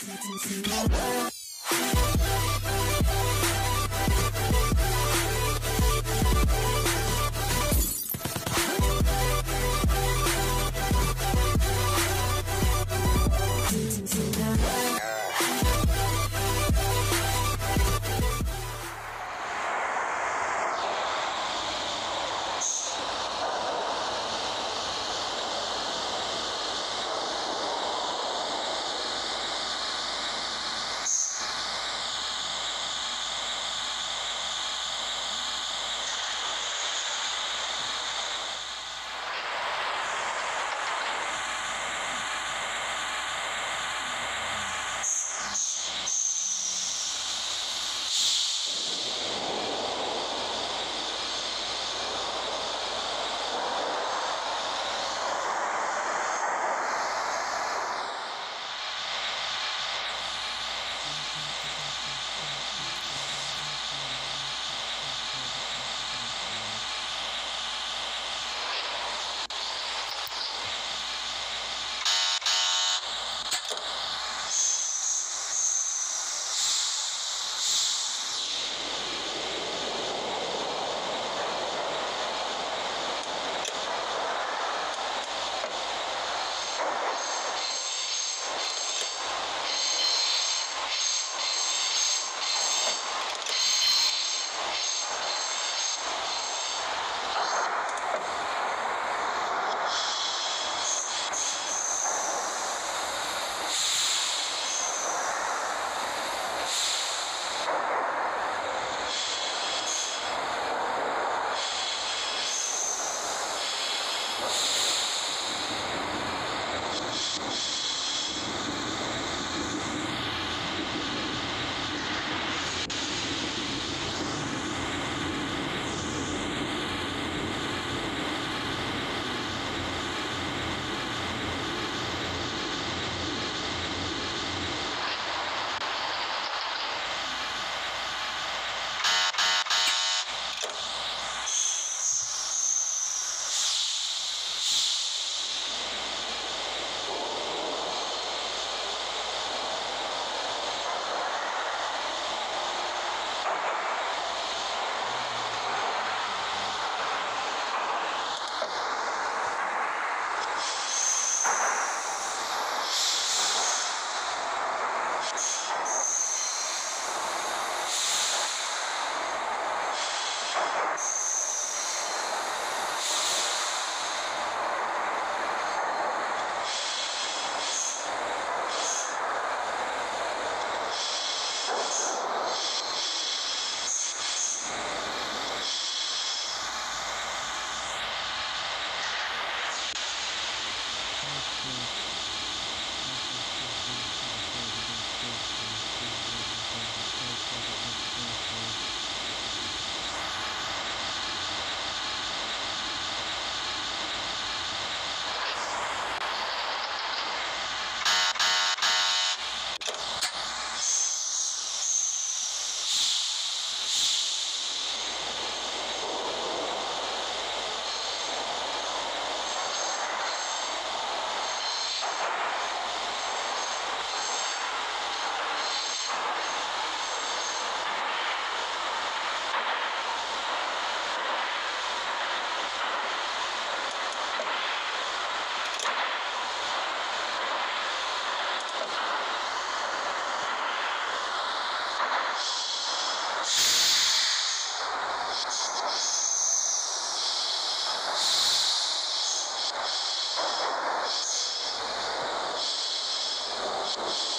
Bye. Mm. you